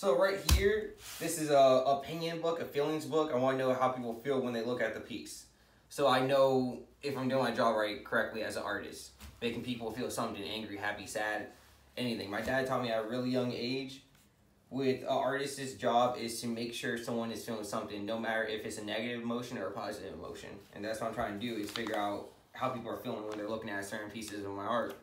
So right here, this is a opinion book, a feelings book. I want to know how people feel when they look at the piece. So I know if I'm doing my job right correctly as an artist, making people feel something angry, happy, sad, anything. My dad taught me at a really young age with an artist's job is to make sure someone is feeling something, no matter if it's a negative emotion or a positive emotion. And that's what I'm trying to do is figure out how people are feeling when they're looking at certain pieces of my art.